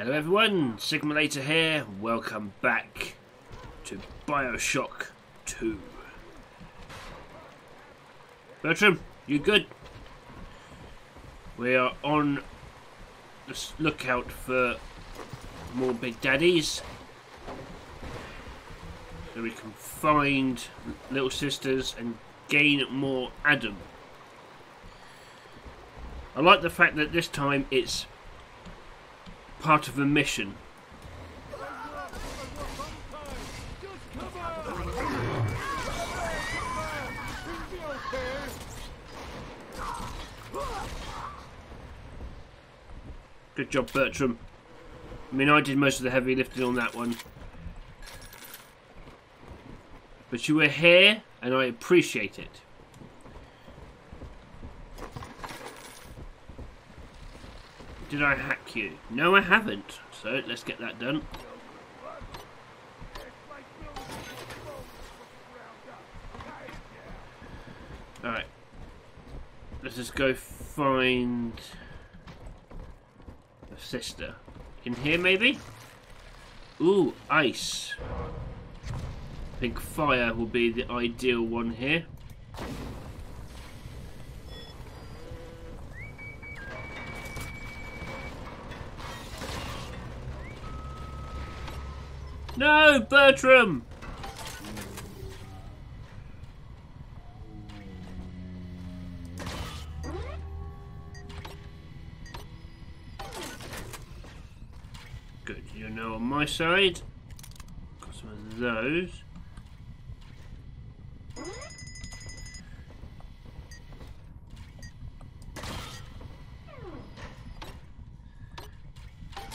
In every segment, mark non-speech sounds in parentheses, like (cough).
Hello everyone, Sigma Later here. Welcome back to Bioshock 2. Bertram, you good? We are on the lookout for more Big Daddies. So we can find little sisters and gain more Adam. I like the fact that this time it's part of a mission. Good job, Bertram. I mean, I did most of the heavy lifting on that one. But you were here, and I appreciate it. Did I hack you? No, I haven't. So let's get that done. Alright. Let's just go find a sister. In here, maybe? Ooh, ice. I think fire will be the ideal one here. No, Bertram! Good, you're now on my side. Got some of those.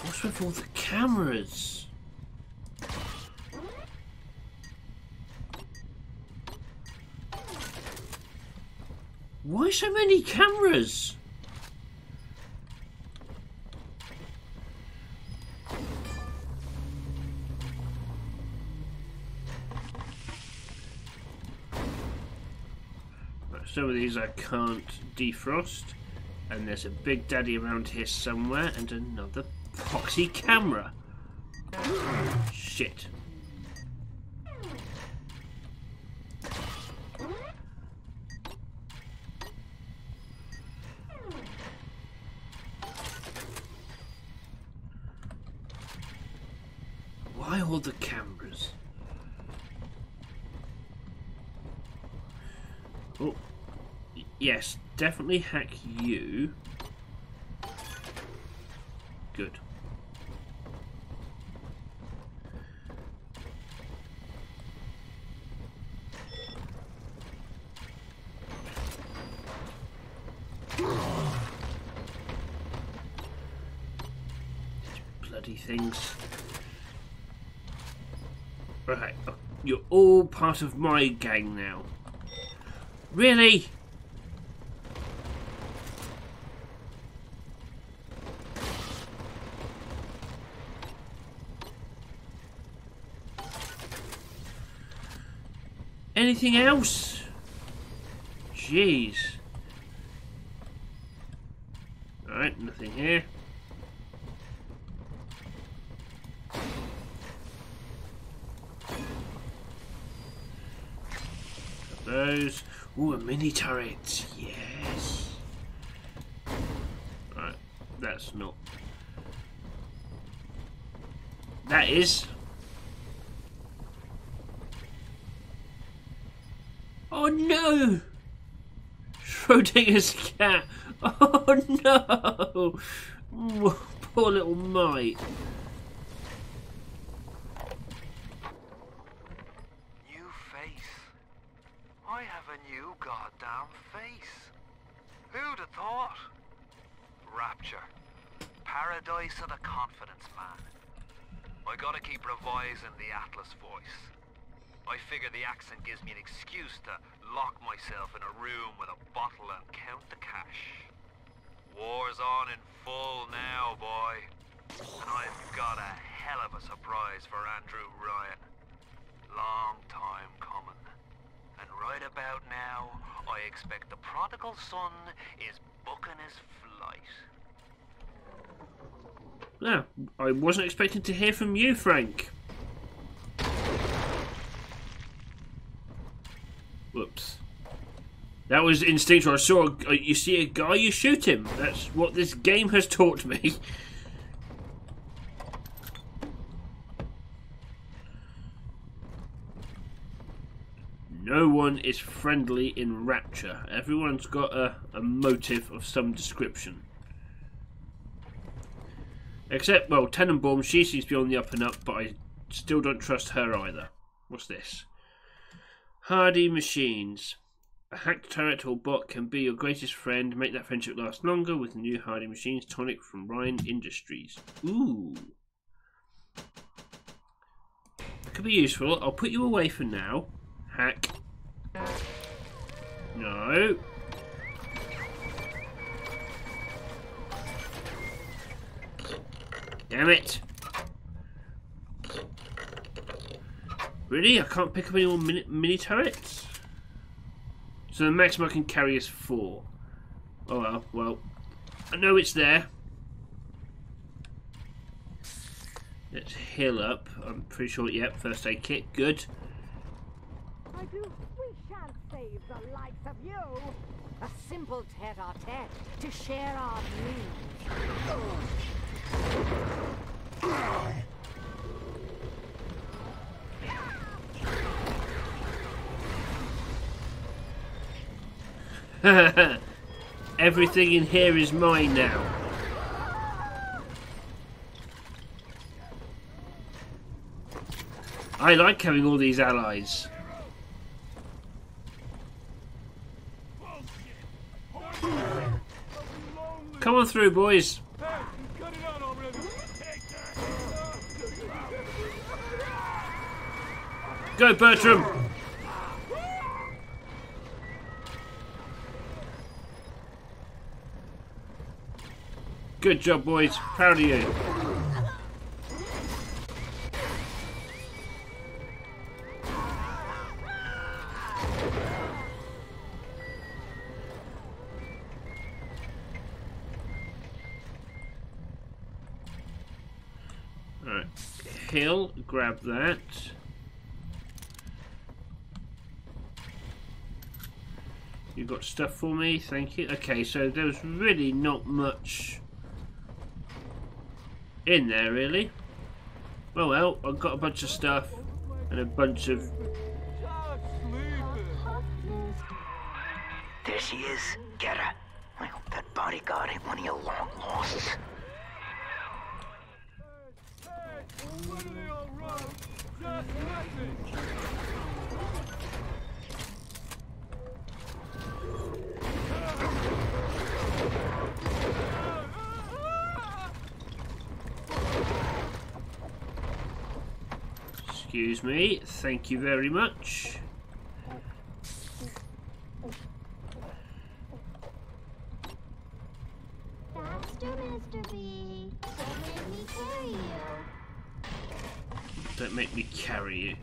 What's with all the cameras? Why so many cameras? Some of these I can't defrost. And there's a big daddy around here somewhere and another poxy camera. Shit. Why all the cameras? Oh, yes, definitely hack you. Good. Bloody things. Right, oh, you're all part of my gang now. Really? Anything else? Jeez. Alright, nothing here. those. Ooh, a mini turret. Yes. Right, that's not. That is. Oh no! Schrodinger's cat. (laughs) Oh no! (laughs) Poor little mite. Goddamn face. Who'd have thought? Rapture. Paradise of the confidence man. I gotta keep revising the Atlas voice. I figure the accent gives me an excuse to lock myself in a room with a bottle and count the cash. War's on in full now, boy. And I've got a hell of a surprise for Andrew Ryan. Long time coming. And right about now, I expect the prodigal son is booking his flight. Yeah, I wasn't expecting to hear from you, Frank. Whoops. That was instinctual. I saw. A, uh, you see a guy, you shoot him. That's what this game has taught me. (laughs) No one is friendly in Rapture. Everyone's got a, a motive of some description. Except, well, Tenenbaum, she seems to be on the up and up, but I still don't trust her either. What's this? Hardy Machines. A hacked turret or bot can be your greatest friend. Make that friendship last longer with new Hardy Machines tonic from Ryan Industries. Ooh. Could be useful. I'll put you away for now. Hack. No. Damn it. Really? I can't pick up any more mini, mini turrets? So the maximum I can carry is four. Oh well, well. I know it's there. Let's heal up. I'm pretty sure, yep, first aid kit. Good. I do. Save the likes of you. A simple tete-a-tete to share our news. (laughs) Everything in here is mine now. I like having all these allies. Come on through, boys. Go, Bertram! Good job, boys. Proud of you. Hill, grab that. You got stuff for me, thank you. Okay, so there's really not much in there, really. Well, well, I've got a bunch of stuff and a bunch of... There she is. Get her. I hope that bodyguard ain't one of your long losses. Excuse me, thank you very much. Faster, Mr. B. Don't make me carry you. Don't make me carry you.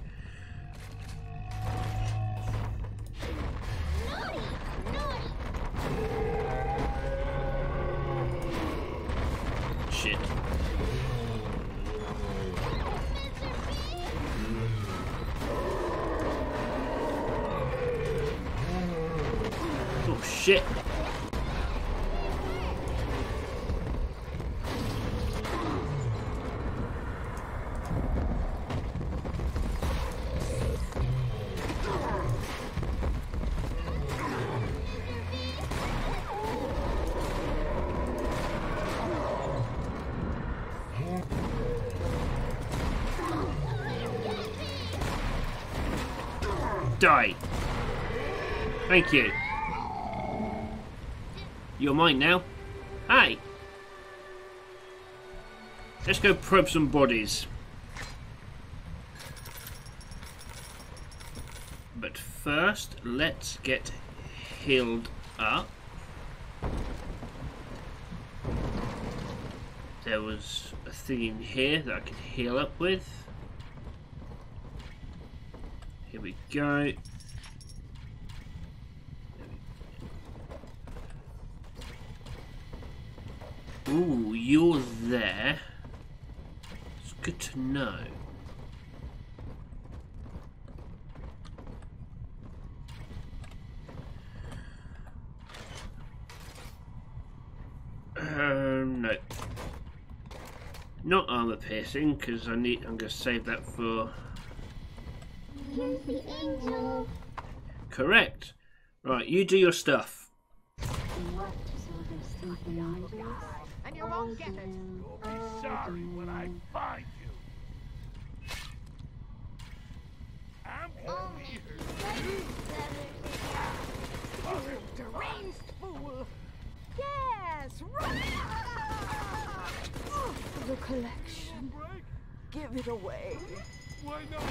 Shit. Oh shit. Thank you. You're mine now. Hi. Let's go probe some bodies. But first, let's get healed up. There was a thing in here that I could heal up with. Here we go. Ooh, you're there. It's good to know. Um, no. Not armor piercing, because I need. I'm going to save that for. Here's the angel. Correct. Right, you do your stuff. What does all this sleeping angels? And you won't get it. You'll be sorry when I find you. I'm Only here. Deranged fool. Yes, right. The collection. Give it away. Why not?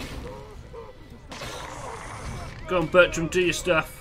Go on, Bertram, do your stuff.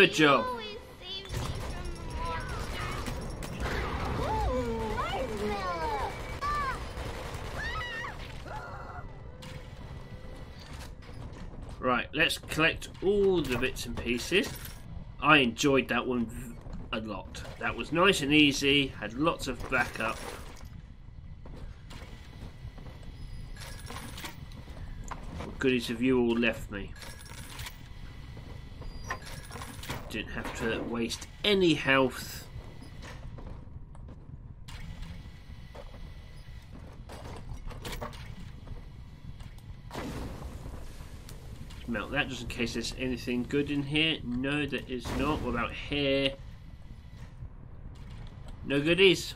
marshmallow! Ah! Right, let's collect all the bits and pieces. I enjoyed that one a lot. That was nice and easy, had lots of backup. What goodies have you all left me? Didn't have to waste any health. melt that just in case there's anything good in here. No, there is not. What about here? No goodies.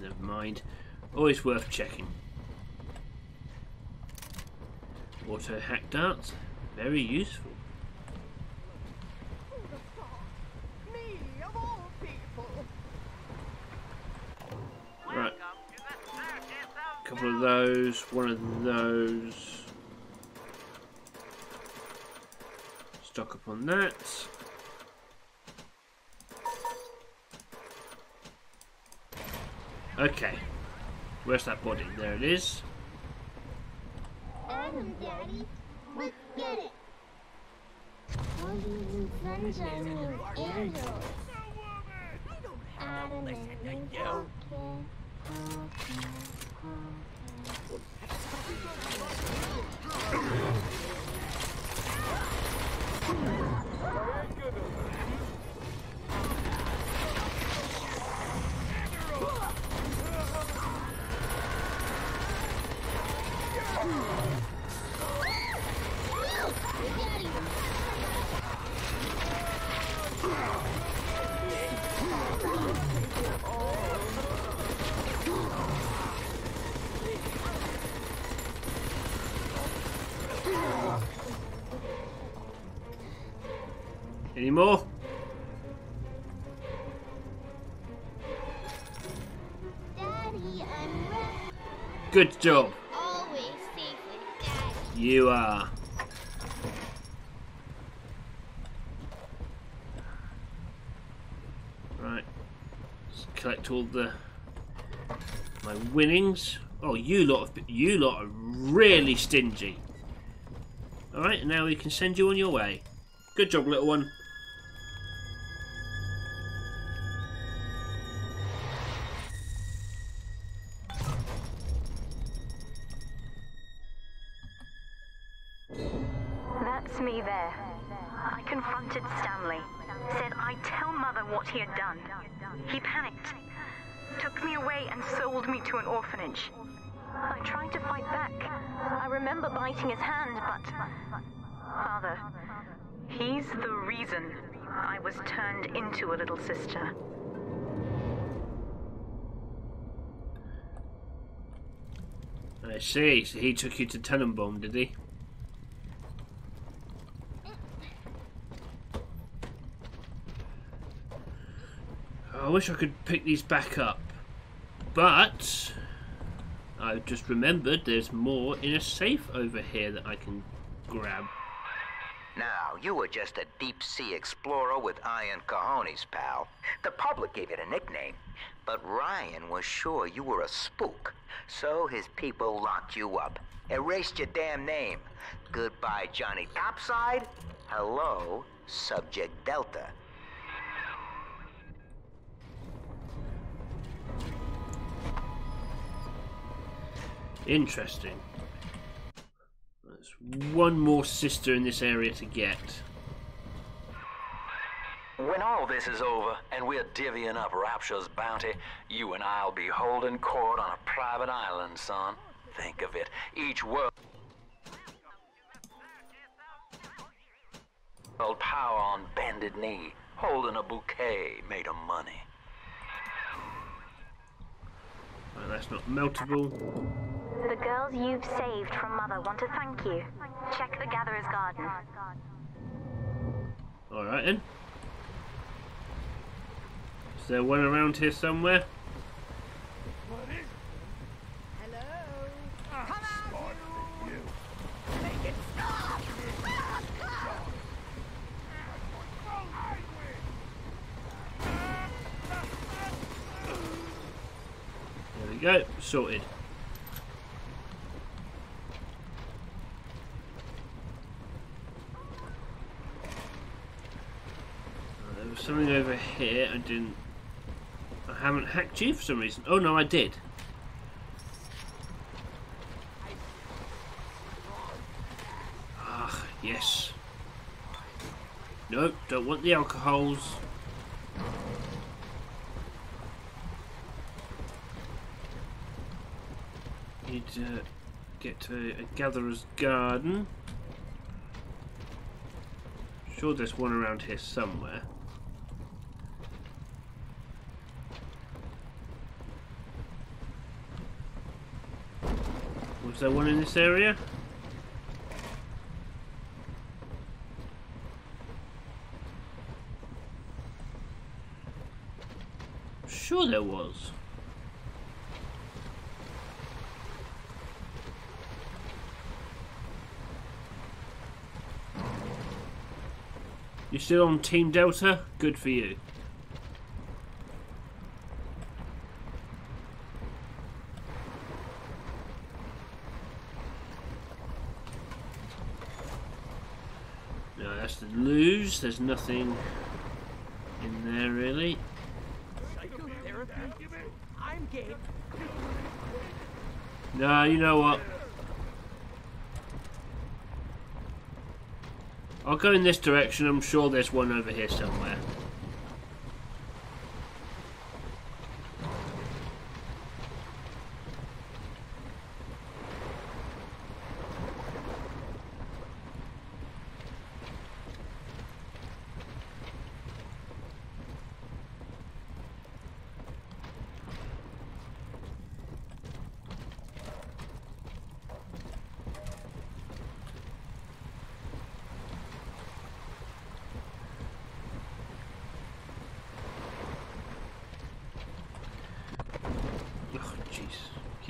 Never mind. Always worth checking. Auto hack darts. Very useful. Who'd have thought? Me, of all people. Right. Couple of those. One of those. Stock up on that. Okay. Where's that body? There it is. Adam, Daddy. Let's get it. Roses and sunshine means angels. Adam and Eve walking, walking, walking. Any more? Daddy, Good job. Always safe with Daddy. You are. Right. Let's collect all the my winnings. Oh, you lot, have, you lot are really stingy. All right, and now we can send you on your way. Good job, little one. Reason I was turned into a little sister. I see. So he took you to Tenenbaum, did he? I wish I could pick these back up. But I've just remembered there's more in a safe over here that I can grab. Now, you were just a deep sea explorer with iron cojones, pal. The public gave it a nickname, but Ryan was sure you were a spook. So his people locked you up, erased your damn name. Goodbye, Johnny Topside. Hello, Subject Delta. Interesting. One more sister in this area to get. When all this is over and we're divvying up Rapture's bounty, you and I'll be holding court on a private island, son. Think of it. Each world power on bended knee, holding a bouquet made of money. That's not meltable. The girls you've saved from Mother want to thank you. Check the Gatherer's Garden. Alright then. Is there one around here somewhere? What is Hello? Come out, you! you? Make it stop! There we go. Sorted. Uh, There was something over here I didn't... I haven't hacked you for some reason. Oh no, I did. Ah, yes. Nope, don't want the alcohols. Need to get to a gatherer's garden. Sure, there's one around here somewhere. Was there one in this area? Sure there was. You still on Team Delta? Good for you. No, that's the lose. Nothing in there really. No, you know what? I'll go in this direction. I'm sure there's one over here somewhere. Oh, jeez. Keep getting stuck on tables. It's my lucky day. This'll never belong. Cause has no need of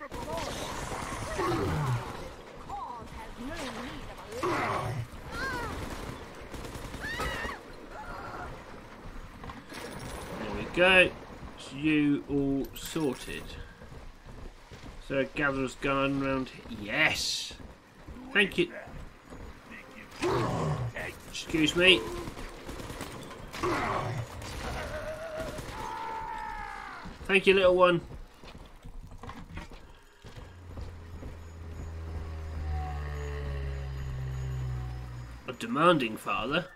a lie. There we go. So you all sorted. So a gatherer's garden round. Yes! Thank you. Excuse me. Thank you, little one. A demanding father.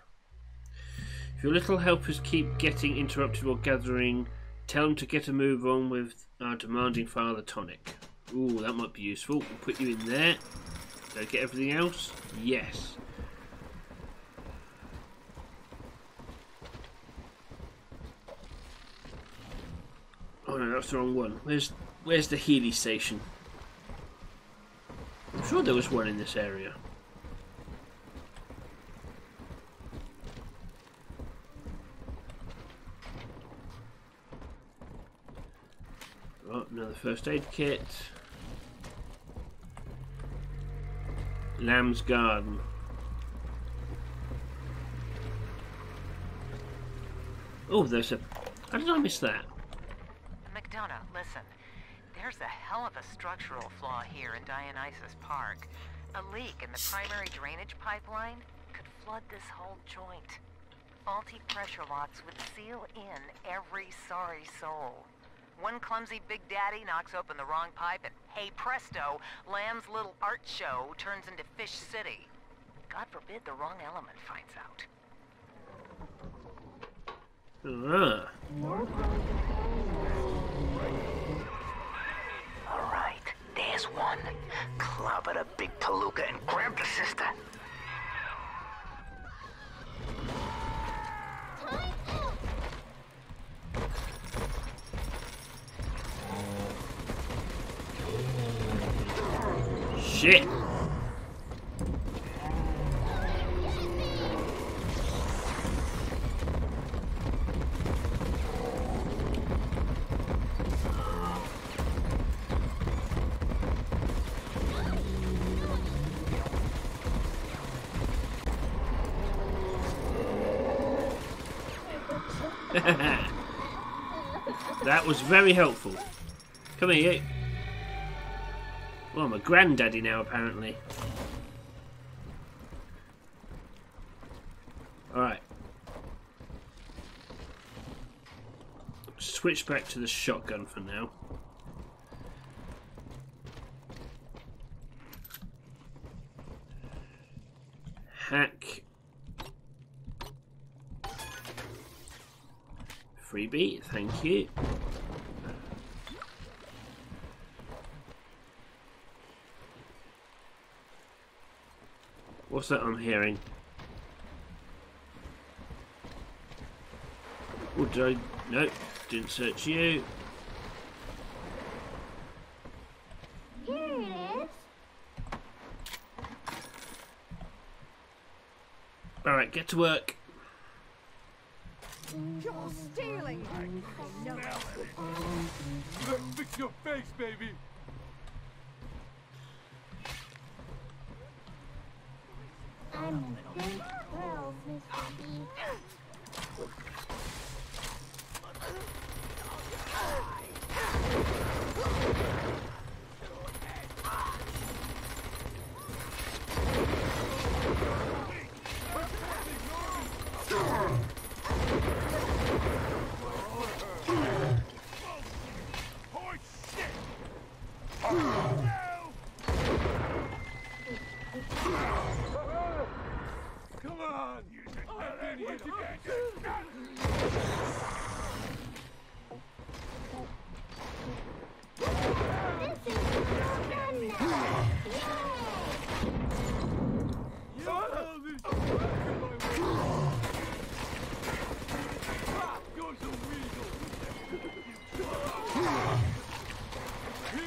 If your little helpers keep getting interrupted while gathering, tell them to get a move on with our demanding father tonic. Ooh, that might be useful. We'll put you in there. Did I get everything else? Yes. Oh no, that's the wrong one. Where's where's the Healy station? I'm sure there was one in this area. Oh, another first aid kit. Lamb's Garden. Oh, there's a. How did I miss that? McDonagh, listen. There's a hell of a structural flaw here in Dionysus Park. A leak in the primary drainage pipeline could flood this whole joint. Faulty pressure locks would seal in every sorry soul. One clumsy Big Daddy knocks open the wrong pipe, and hey presto, Lamb's little art show turns into Fish City. God forbid the wrong element finds out. Ah. All right, there's one. Clobber the big Toluca and grab the sister. Shit! (laughs) that was very helpful. Come here, a granddaddy now, apparently. Alright. Switch back to the shotgun for now. Hack. Freebie, thank you. What's that I'm hearing? Oh, did I? No, didn't search you. Here it is. Alright, get to work. You're stealing! No. Look, fix your face, baby. I'm girls, Mr. Oh, shit! No! Come on! I can hit you. This is your gun now. Son of a- Ah, goes the weasel. Here's a present for you.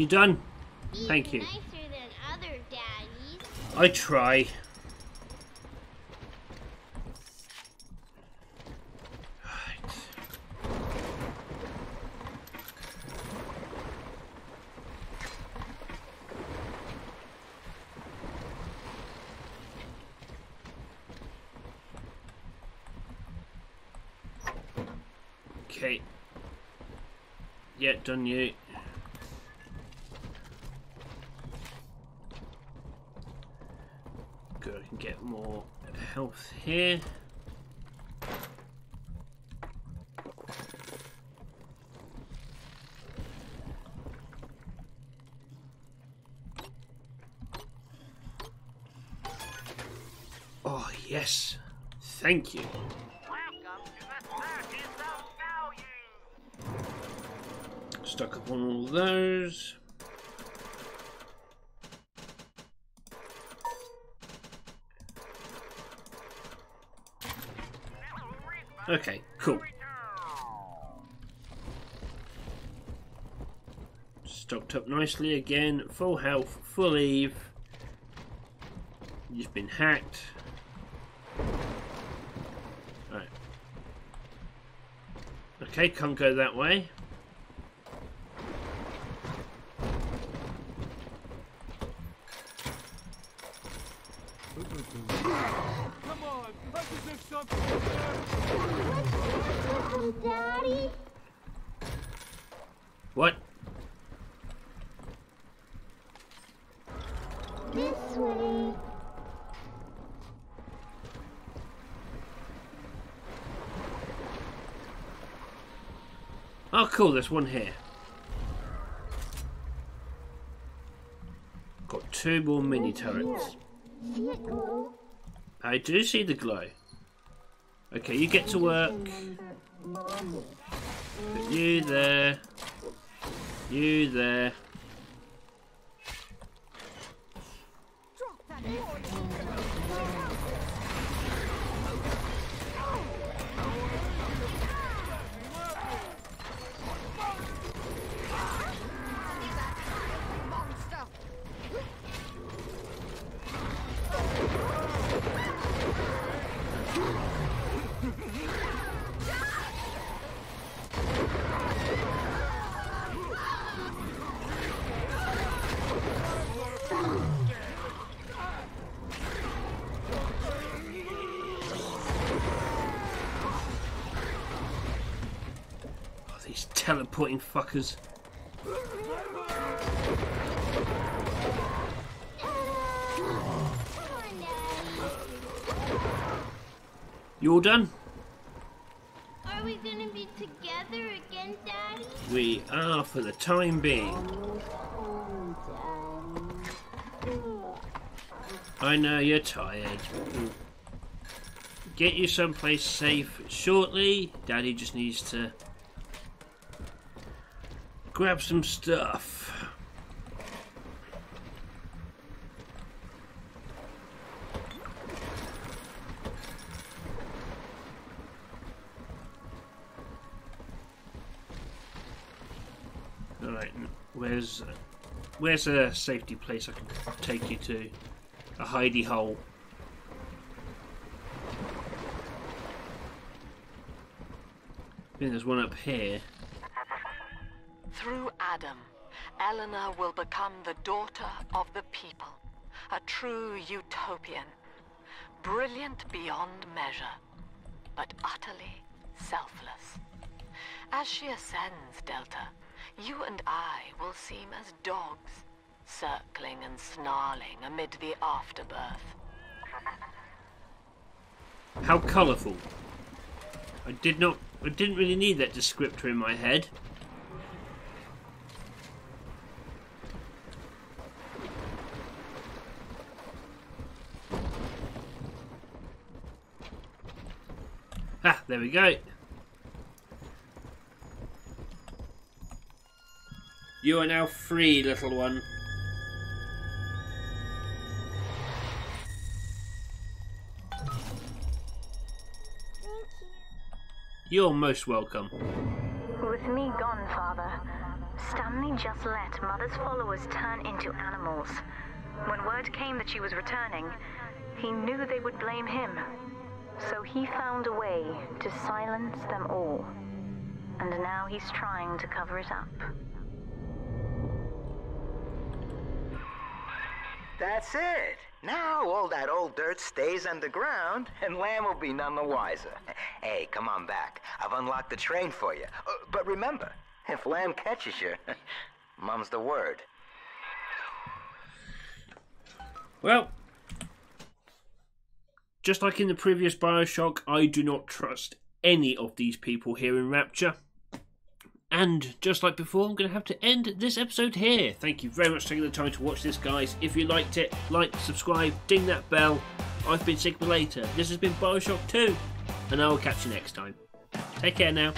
You done? He's Thank you. nicer than other. I try. Okay. Yeah, done you. get more health here. Oh, yes. Thank you. Stuck up on all those. Okay, cool. Stocked up nicely again, full health, full Eve. You've been hacked. Right. Okay, can't go that way. Come on, I deserve something. Daddy? What? This way. Oh, cool, there's one here. Got two more mini turrets. I do see the glow. Okay, you get to work. Put you there. You there. Teleporting fuckers. You all done? Are we gonna be together again, Daddy? We are for the time being. I know you're tired. Get you someplace safe shortly. Daddy just needs to grab some stuff. Alright, where's where's a safety place I can take you to? A hidey hole. I think there's one up here. Through Adam, Eleanor will become the daughter of the people, a true utopian, brilliant beyond measure, but utterly selfless. As she ascends, Delta, you and I will seem as dogs, circling and snarling amid the afterbirth. How colourful. I did not I didn't really need that descriptor in my head. Ah, there we go. You are now free, little one. Thank you. You're most welcome. With me gone, Father, Stanley just let Mother's followers turn into animals. When word came that she was returning, he knew they would blame him. So he found a way to silence them all. And now he's trying to cover it up. That's it. Now all that old dirt stays underground, and Lamb will be none the wiser. Hey, come on back. I've unlocked the train for you. Uh, but remember, if Lamb catches you, (laughs) mum's the word. Well, just like in the previous Bioshock, I do not trust any of these people here in Rapture. And just like before, I'm going to have to end this episode here. Thank you very much for taking the time to watch this, guys. If you liked it, like, subscribe, ding that bell, I've been Sigma Later. This has been Bioshock 2, and I will catch you next time. Take care now.